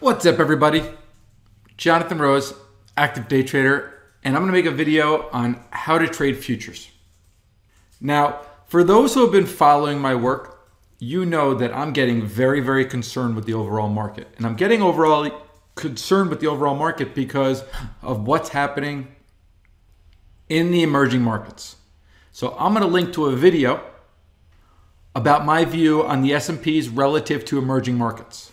What's up, everybody? Jonathan Rose, active day trader, and I'm going to make a video on how to trade futures. Now, for those who have been following my work, you know that I'm getting very, very concerned with the overall market. And I'm getting overall concerned with the overall market because of what's happening in the emerging markets. So I'm going to link to a video about my view on the S&Ps relative to emerging markets.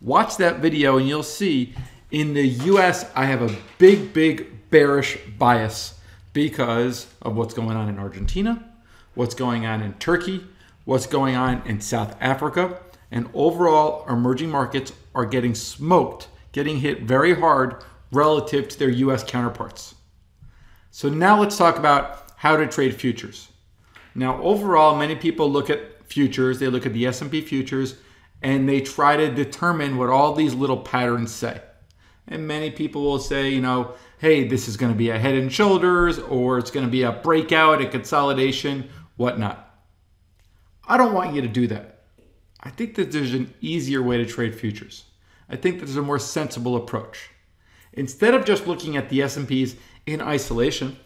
Watch that video and you'll see in the US I have a big big bearish bias because of what's going on in Argentina, what's going on in Turkey, what's going on in South Africa, and overall emerging markets are getting smoked, getting hit very hard relative to their US counterparts. So now let's talk about how to trade futures. Now, overall, many people look at futures, they look at the S&P futures, and they try to determine what all these little patterns say. And many people will say, you know, hey, this is going to be a head and shoulders, or it's going to be a breakout, a consolidation, whatnot. I don't want you to do that. I think that there's an easier way to trade futures. I think that there's a more sensible approach. Instead of just looking at the S&Ps in isolation,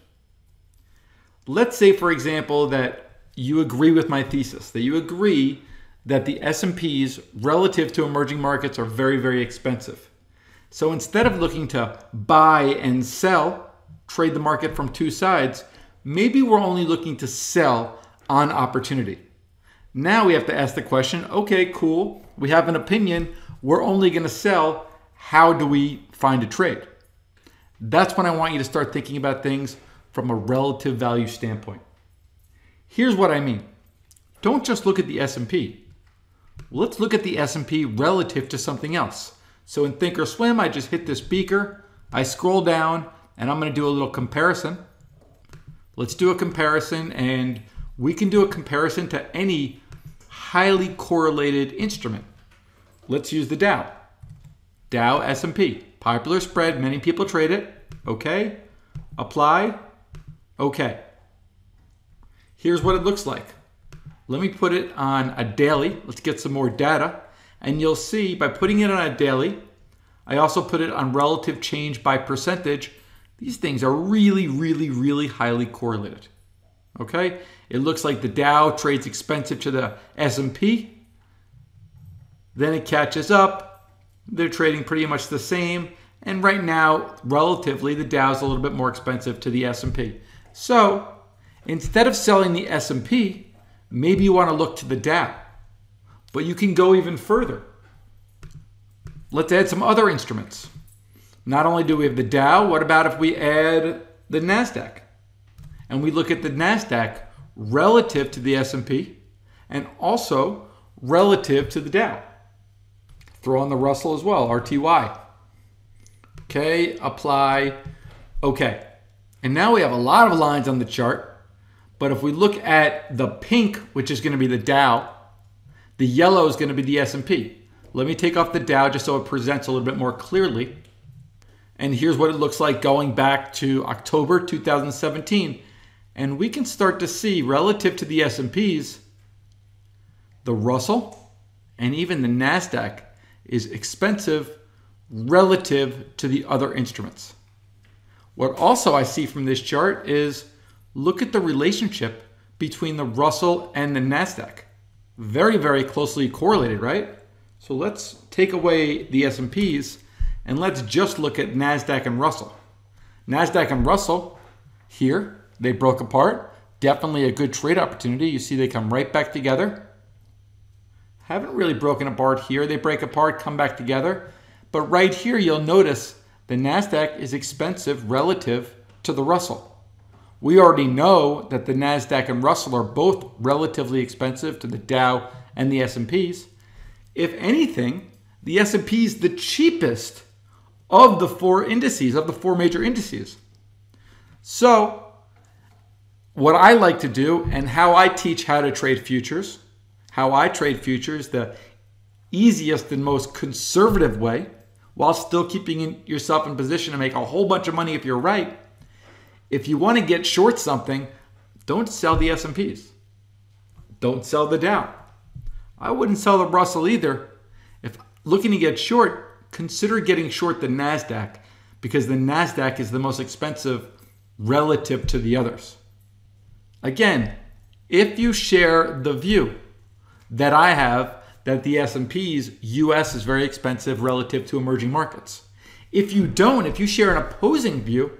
let's say for example that you agree with my thesis, that you agree that the S&Ps relative to emerging markets are very very expensive. So instead of looking to buy and sell, trade the market from two sides, maybe we're only looking to sell on opportunity. Now we have to ask the question, okay, cool. We have an opinion. We're only going to sell. How do we find a trade? That's when I want you to start thinking about things from a relative value standpoint. Here's what I mean. Don't just look at the S&P. Let's look at the S&P relative to something else. So in Thinkorswim, I just hit this beaker, I scroll down, and I'm going to do a little comparison. Let's do a comparison, and we can do a comparison to any highly correlated instrument. Let's use the Dow. Dow S&P, popular spread, many people trade it. Okay, apply, okay. Here's what it looks like. Let me put it on a daily. Let's get some more data. And you'll see by putting it on a daily, I also put it on relative change by percentage. These things are really, really, really highly correlated. Okay? It looks like the Dow trades expensive to the S&P. Then it catches up. They're trading pretty much the same. And right now, relatively, the Dow is a little bit more expensive to the S&P. So, instead of selling the S&P, maybe you want to look to the Dow. But you can go even further. Let's add some other instruments. Not only do we have the Dow, what about if we add the Nasdaq? And we look at the Nasdaq relative to the S&P and also relative to the Dow. Throw on the Russell as well, RTY. Okay, apply, okay. And now we have a lot of lines on the chart, but if we look at the pink, which is gonna be the Dow, the yellow is gonna be the S&P. Let me take off the Dow just so it presents a little bit more clearly. And here's what it looks like going back to October 2017. And we can start to see relative to the S&Ps, the Russell and even the NASDAQ is expensive relative to the other instruments. What also I see from this chart is look at the relationship between the Russell and the NASDAQ. Very, very closely correlated, right? So let's take away the S&Ps and let's just look at NASDAQ and Russell. NASDAQ and Russell here, they broke apart. Definitely a good trade opportunity. You see they come right back together. Haven't really broken apart here. They break apart, come back together. But right here, you'll notice the NASDAQ is expensive relative to the Russell. We already know that the NASDAQ and Russell are both relatively expensive to the Dow and the S&Ps. If anything, the S&P is the cheapest of the four indices, of the four major indices. So, what I like to do and how I teach how to trade futures, how I trade futures, the easiest and most conservative way while still keeping yourself in position to make a whole bunch of money if you're right. If you want to get short something, don't sell the S&Ps. Don't sell the Dow. I wouldn't sell the Russell either. If looking to get short, consider getting short the NASDAQ because the NASDAQ is the most expensive relative to the others. Again, if you share the view that I have that the S&P's US is very expensive relative to emerging markets. If you don't, if you share an opposing view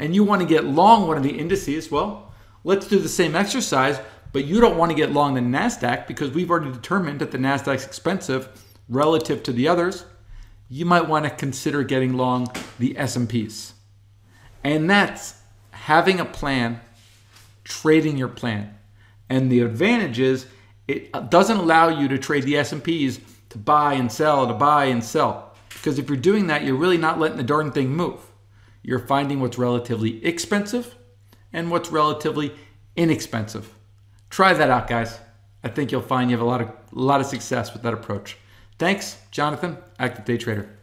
and you want to get long one of the indices, well, let's do the same exercise, but you don't want to get long the Nasdaq because we've already determined that the Nasdaq's expensive relative to the others. You might want to consider getting long the S&Ps. And that's having a plan, trading your plan. And the advantage is it uh, doesn't allow you to trade the S&Ps to buy and sell, to buy and sell. Because if you're doing that, you're really not letting the darn thing move. You're finding what's relatively expensive and what's relatively inexpensive. Try that out, guys. I think you'll find you have a lot of a lot of success with that approach. Thanks, Jonathan, active day trader.